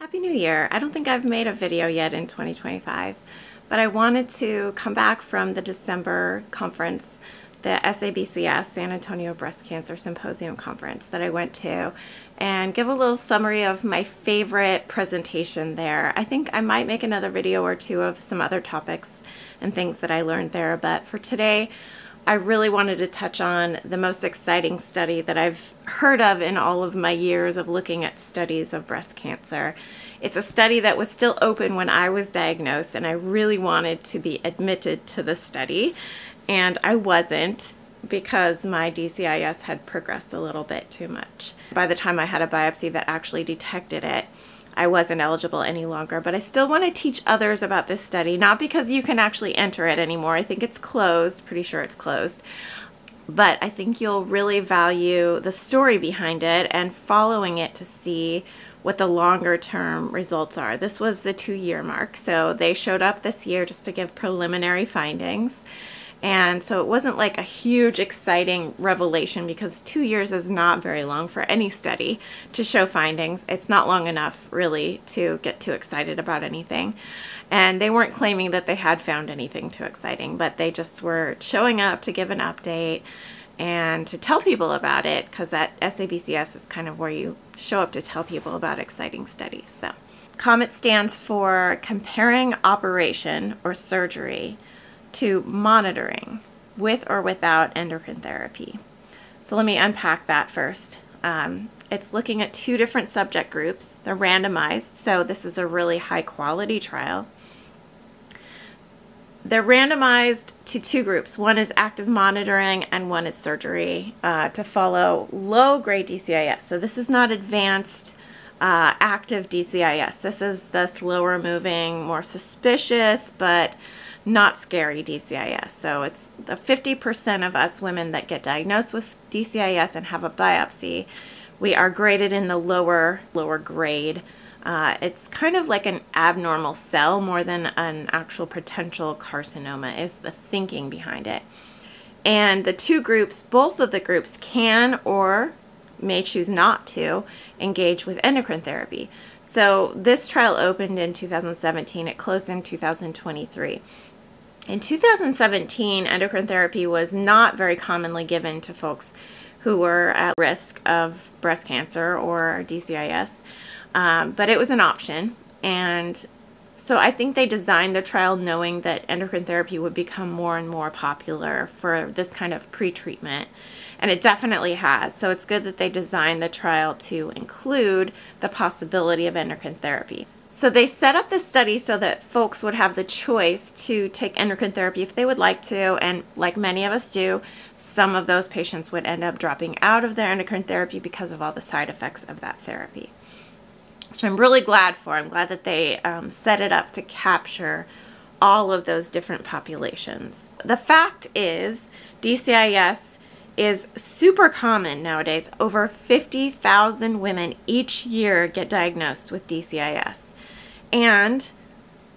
Happy New Year! I don't think I've made a video yet in 2025, but I wanted to come back from the December conference, the SABCS, San Antonio Breast Cancer Symposium Conference that I went to, and give a little summary of my favorite presentation there. I think I might make another video or two of some other topics and things that I learned there, but for today, I really wanted to touch on the most exciting study that I've heard of in all of my years of looking at studies of breast cancer. It's a study that was still open when I was diagnosed, and I really wanted to be admitted to the study, and I wasn't because my DCIS had progressed a little bit too much. By the time I had a biopsy that actually detected it, I wasn't eligible any longer, but I still want to teach others about this study, not because you can actually enter it anymore. I think it's closed, pretty sure it's closed. But I think you'll really value the story behind it and following it to see what the longer term results are. This was the two year mark, so they showed up this year just to give preliminary findings. And so it wasn't like a huge, exciting revelation because two years is not very long for any study to show findings. It's not long enough, really, to get too excited about anything. And they weren't claiming that they had found anything too exciting, but they just were showing up to give an update and to tell people about it because at SABCS is kind of where you show up to tell people about exciting studies. So, COMET stands for Comparing Operation or Surgery to monitoring with or without endocrine therapy. So let me unpack that first. Um, it's looking at two different subject groups. They're randomized, so this is a really high quality trial. They're randomized to two groups. One is active monitoring and one is surgery uh, to follow low grade DCIS. So this is not advanced uh, active DCIS. This is the slower moving, more suspicious, but not scary DCIS. So it's the 50% of us women that get diagnosed with DCIS and have a biopsy, we are graded in the lower, lower grade. Uh, it's kind of like an abnormal cell more than an actual potential carcinoma is the thinking behind it. And the two groups, both of the groups can or may choose not to engage with endocrine therapy. So this trial opened in 2017, it closed in 2023. In 2017, endocrine therapy was not very commonly given to folks who were at risk of breast cancer or DCIS, um, but it was an option. And so I think they designed the trial knowing that endocrine therapy would become more and more popular for this kind of pre-treatment. And it definitely has. So it's good that they designed the trial to include the possibility of endocrine therapy. So they set up this study so that folks would have the choice to take endocrine therapy if they would like to, and like many of us do, some of those patients would end up dropping out of their endocrine therapy because of all the side effects of that therapy. Which I'm really glad for. I'm glad that they um, set it up to capture all of those different populations. The fact is, DCIS is super common nowadays. Over 50,000 women each year get diagnosed with DCIS. And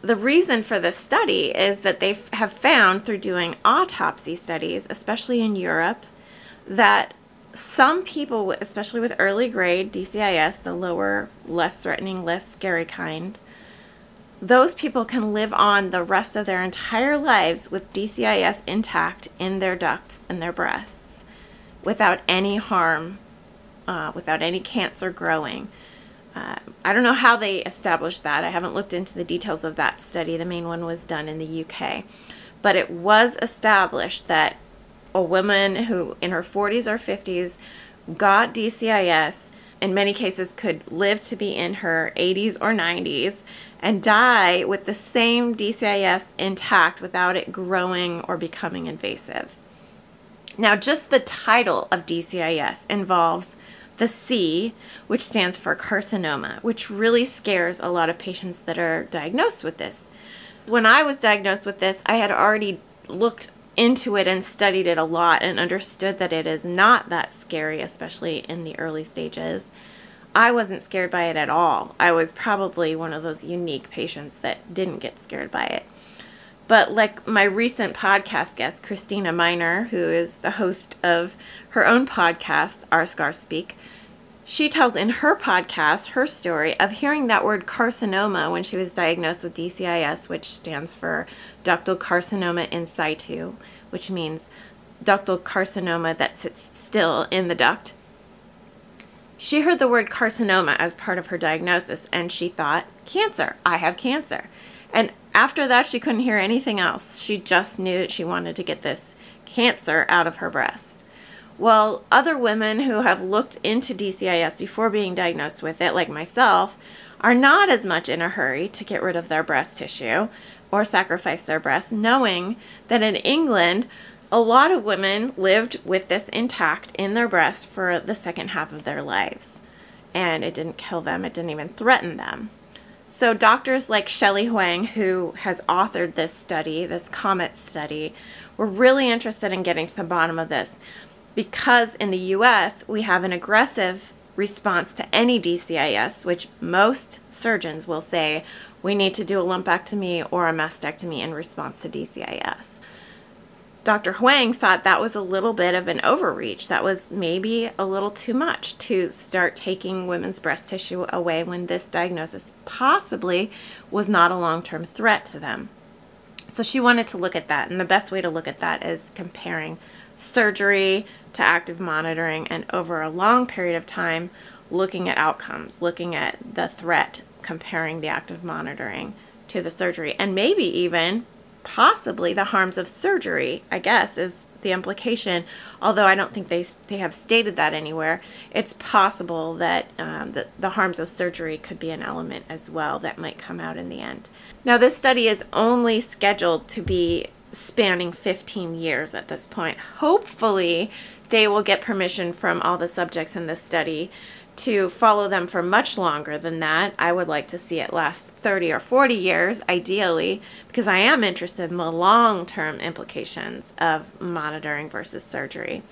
the reason for this study is that they have found through doing autopsy studies, especially in Europe, that some people, especially with early grade DCIS, the lower, less threatening, less scary kind, those people can live on the rest of their entire lives with DCIS intact in their ducts and their breasts without any harm, uh, without any cancer growing. Uh, I don't know how they established that. I haven't looked into the details of that study. The main one was done in the UK. But it was established that a woman who in her 40s or 50s got DCIS in many cases could live to be in her 80s or 90s and die with the same DCIS intact without it growing or becoming invasive. Now, just the title of DCIS involves the C, which stands for carcinoma, which really scares a lot of patients that are diagnosed with this. When I was diagnosed with this, I had already looked into it and studied it a lot and understood that it is not that scary, especially in the early stages. I wasn't scared by it at all. I was probably one of those unique patients that didn't get scared by it. But like my recent podcast guest, Christina Miner, who is the host of her own podcast, Our Scar Speak, She tells in her podcast her story of hearing that word carcinoma when she was diagnosed with DCIS, which stands for ductal carcinoma in situ, which means ductal carcinoma that sits still in the duct. She heard the word carcinoma as part of her diagnosis and she thought, cancer, I have cancer. And after that, she couldn't hear anything else. She just knew that she wanted to get this cancer out of her breast. Well, other women who have looked into DCIS before being diagnosed with it, like myself, are not as much in a hurry to get rid of their breast tissue or sacrifice their breast, knowing that in England, a lot of women lived with this intact in their breast for the second half of their lives. And it didn't kill them, it didn't even threaten them. So doctors like Shelley Hwang, who has authored this study, this COMET study, were really interested in getting to the bottom of this because in the US we have an aggressive response to any DCIS, which most surgeons will say we need to do a lumpectomy or a mastectomy in response to DCIS. Dr. Hwang thought that was a little bit of an overreach. That was maybe a little too much to start taking women's breast tissue away when this diagnosis possibly was not a long term threat to them. So she wanted to look at that, and the best way to look at that is comparing surgery to active monitoring and over a long period of time looking at outcomes, looking at the threat, comparing the active monitoring to the surgery, and maybe even possibly the harms of surgery, I guess, is the implication. Although I don't think they, they have stated that anywhere, it's possible that um, the, the harms of surgery could be an element as well that might come out in the end. Now, this study is only scheduled to be spanning 15 years at this point. Hopefully, they will get permission from all the subjects in this study to follow them for much longer than that. I would like to see it last 30 or 40 years, ideally, because I am interested in the long term implications of monitoring versus surgery.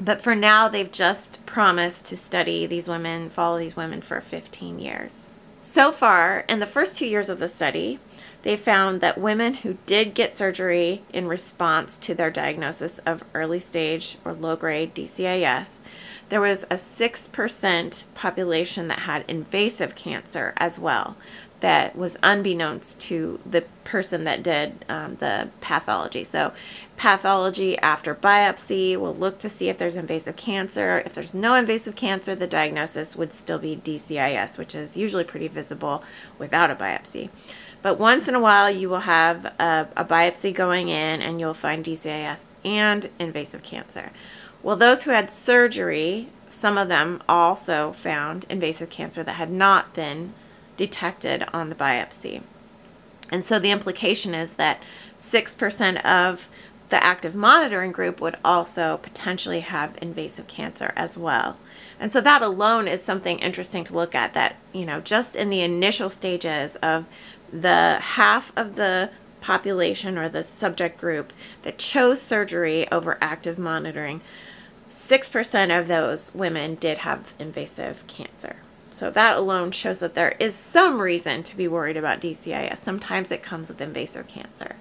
But for now, they've just promised to study these women, follow these women for 15 years. So far, in the first two years of the study, they found that women who did get surgery in response to their diagnosis of early stage or low grade DCIS there was a 6% population that had invasive cancer as well that was unbeknownst to the person that did um, the pathology. So, pathology after biopsy will look to see if there's invasive cancer. If there's no invasive cancer, the diagnosis would still be DCIS, which is usually pretty visible without a biopsy. But once in a while, you will have a, a biopsy going in and you'll find DCIS and invasive cancer. Well, those who had surgery, some of them also found invasive cancer that had not been detected on the biopsy. And so the implication is that 6% of the active monitoring group would also potentially have invasive cancer as well. And so that alone is something interesting to look at that, you know, just in the initial stages of the half of the population or the subject group that chose surgery over active monitoring, 6% of those women did have invasive cancer. So that alone shows that there is some reason to be worried about DCIS. Sometimes it comes with invasive cancer.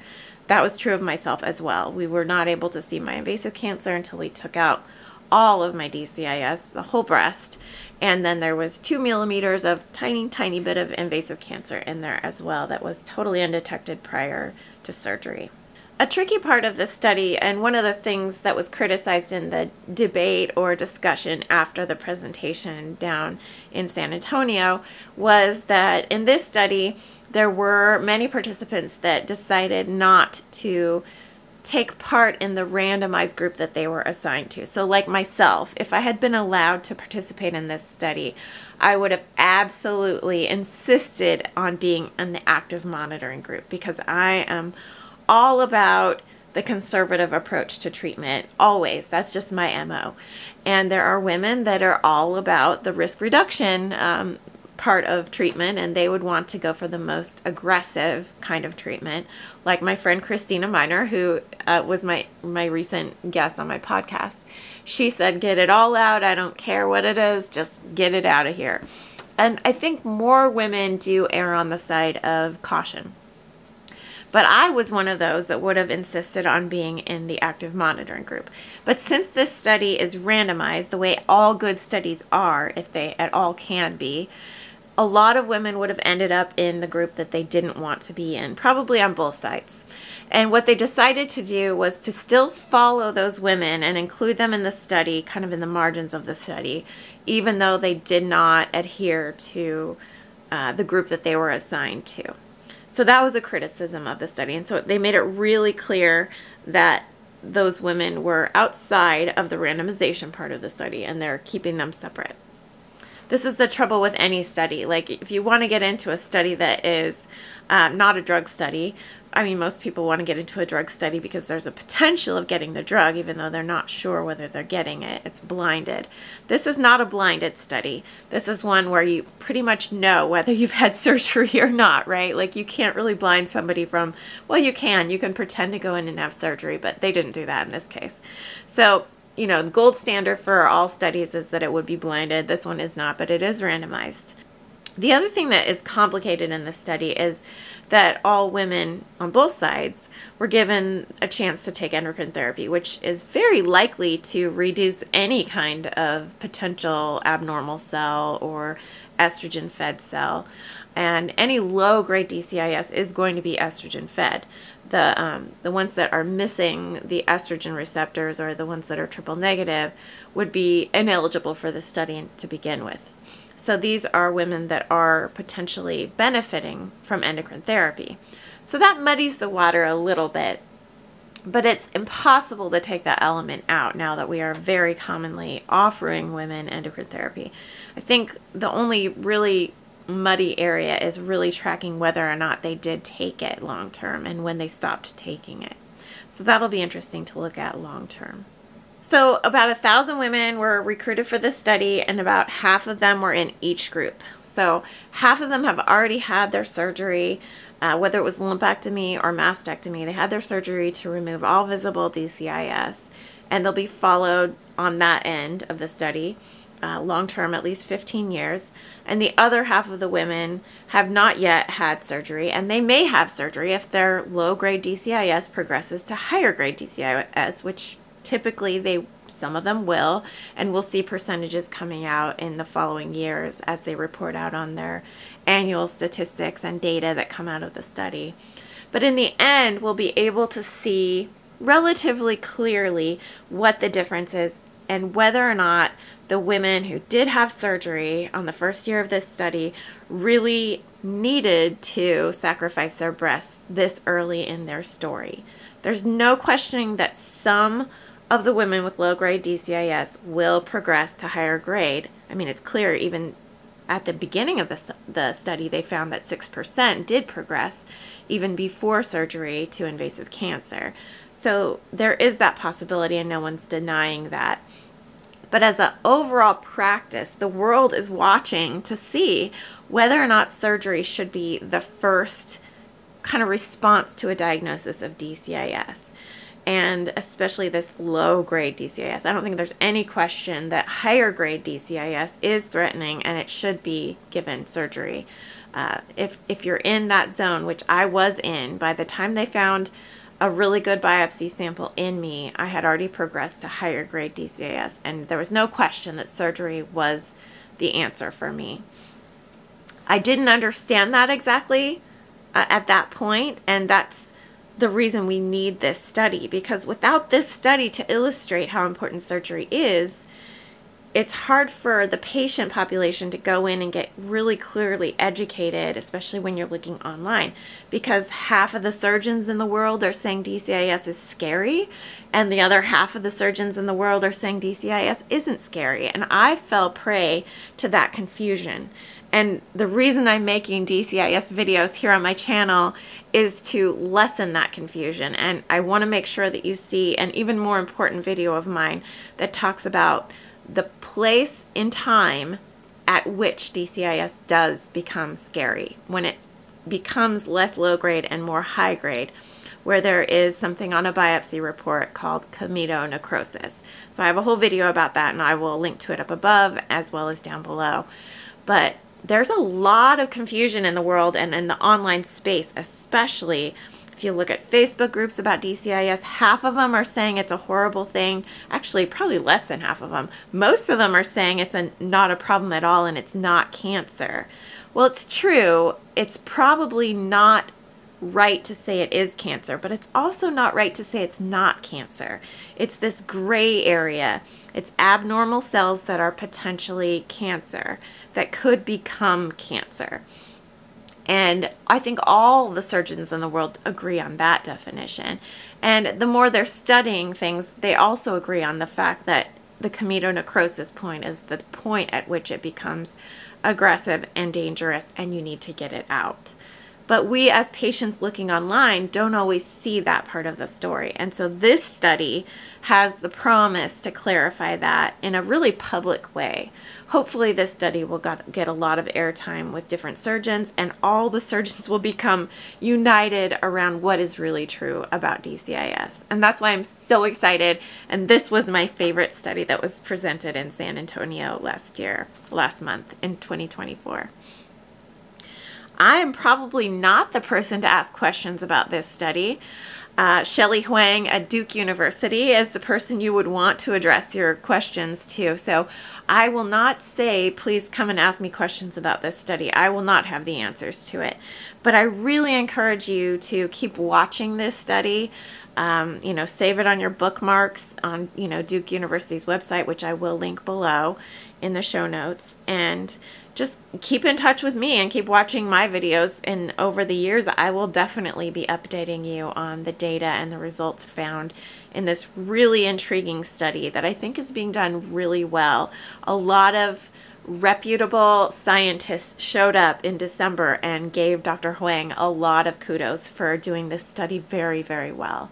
That was true of myself as well. We were not able to see my invasive cancer until we took out all of my DCIS, the whole breast. And then there was two millimeters of tiny, tiny bit of invasive cancer in there as well that was totally undetected prior to surgery. A tricky part of this study, and one of the things that was criticized in the debate or discussion after the presentation down in San Antonio, was that in this study, there were many participants that decided not to take part in the randomized group that they were assigned to. So, like myself, if I had been allowed to participate in this study, I would have absolutely insisted on being in the active monitoring group because I am all about the conservative approach to treatment, always. That's just my MO. And there are women that are all about the risk reduction um, part of treatment and they would want to go for the most aggressive kind of treatment. Like my friend christina miner who uh, was my my recent guest on my podcast she said get it all out. I don't care what it is. Just get it out of here. And i think more women do err on the side of caution. But I was one of those that would have insisted on being in the active monitoring group. But since this study is randomized, the way all good studies are, if they at all can be, a lot of women would have ended up in the group that they didn't want to be in, probably on both sides. And what they decided to do was to still follow those women and include them in the study, kind of in the margins of the study, even though they did not adhere to uh, the group that they were assigned to. So that was a criticism of the study. And so they made it really clear that those women were outside of the randomization part of the study and they're keeping them separate this is the trouble with any study. Like, if you want to get into a study that is um, not a drug study, I mean, most people want to get into a drug study because there's a potential of getting the drug, even though they're not sure whether they're getting it. It's blinded. This is not a blinded study. This is one where you pretty much know whether you've had surgery or not, right? Like, you can't really blind somebody from, well, you can. You can pretend to go in and have surgery, but they didn't do that in this case. So, you know, the gold standard for all studies is that it would be blinded. This one is not, but it is randomized. The other thing that is complicated in this study is that all women on both sides were given a chance to take endocrine therapy, which is very likely to reduce any kind of potential abnormal cell or estrogen fed cell. And any low grade DCIS is going to be estrogen fed the um, the ones that are missing the estrogen receptors or the ones that are triple negative would be ineligible for the study to begin with. So these are women that are potentially benefiting from endocrine therapy. So that muddies the water a little bit, but it's impossible to take that element out now that we are very commonly offering women endocrine therapy. I think the only really muddy area is really tracking whether or not they did take it long term and when they stopped taking it. So that'll be interesting to look at long term. So about a thousand women were recruited for this study and about half of them were in each group. So half of them have already had their surgery, uh, whether it was lumpectomy or mastectomy. They had their surgery to remove all visible DCIS and they'll be followed on that end of the study uh, long term, at least 15 years, and the other half of the women have not yet had surgery, and they may have surgery if their low grade DCIS progresses to higher grade DCIS, which typically they some of them will, and we'll see percentages coming out in the following years as they report out on their annual statistics and data that come out of the study. But in the end, we'll be able to see relatively clearly what the difference is and whether or not the women who did have surgery on the first year of this study really needed to sacrifice their breasts this early in their story. There's no questioning that some of the women with low grade DCIS will progress to higher grade. I mean, it's clear even at the beginning of the, the study, they found that 6% did progress even before surgery to invasive cancer. So there is that possibility, and no one's denying that. But as an overall practice, the world is watching to see whether or not surgery should be the first kind of response to a diagnosis of DCIS. And especially this low grade DCIS. I don't think there's any question that higher grade DCIS is threatening and it should be given surgery. Uh, if, if you're in that zone, which I was in, by the time they found a really good biopsy sample in me, I had already progressed to higher grade DCIS, and there was no question that surgery was the answer for me. I didn't understand that exactly uh, at that point, and that's the reason we need this study because without this study to illustrate how important surgery is, it's hard for the patient population to go in and get really clearly educated, especially when you're looking online, because half of the surgeons in the world are saying DCIS is scary, and the other half of the surgeons in the world are saying DCIS isn't scary. And I fell prey to that confusion. And the reason I'm making DCIS videos here on my channel is to lessen that confusion. And I want to make sure that you see an even more important video of mine that talks about the place in time at which DCIS does become scary, when it becomes less low grade and more high grade, where there is something on a biopsy report called comedonecrosis. So I have a whole video about that and I will link to it up above as well as down below. But there's a lot of confusion in the world and in the online space, especially If you look at Facebook groups about DCIS, half of them are saying it's a horrible thing. Actually, probably less than half of them. Most of them are saying it's a, not a problem at all and it's not cancer. Well, it's true. It's probably not right to say it is cancer, but it's also not right to say it's not cancer. It's this gray area. It's abnormal cells that are potentially cancer that could become cancer. And I think all the surgeons in the world agree on that definition. And the more they're studying things, they also agree on the fact that the comedonecrosis point is the point at which it becomes aggressive and dangerous and you need to get it out. But we, as patients looking online, don't always see that part of the story. And so this study has the promise to clarify that in a really public way. Hopefully, this study will get a lot of airtime with different surgeons, and all the surgeons will become united around what is really true about DCIS. And that's why I'm so excited. And this was my favorite study that was presented in San Antonio last year, last month in 2024. I am probably not the person to ask questions about this study. Uh, Shelley Hwang at Duke University is the person you would want to address your questions to. So I will not say, please come and ask me questions about this study. I will not have the answers to it. But I really encourage you to keep watching this study. Um, you know, save it on your bookmarks on, you know, Duke University's website, which I will link below in the show notes. And just keep in touch with me and keep watching my videos. And over the years, I will definitely be updating you on the data and the results found in this really intriguing study that I think is being done really well. A lot of reputable scientists showed up in December and gave Dr. Hwang a lot of kudos for doing this study very, very well.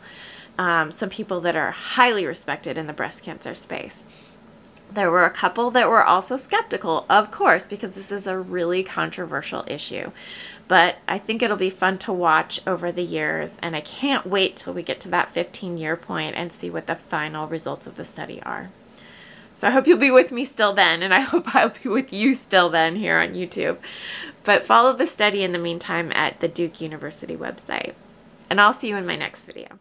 Um, some people that are highly respected in the breast cancer space. There were a couple that were also skeptical, of course, because this is a really controversial issue. But I think it'll be fun to watch over the years, and I can't wait till we get to that 15 year point and see what the final results of the study are. So I hope you'll be with me still then, and I hope I'll be with you still then here on YouTube. But follow the study in the meantime at the Duke University website. And I'll see you in my next video.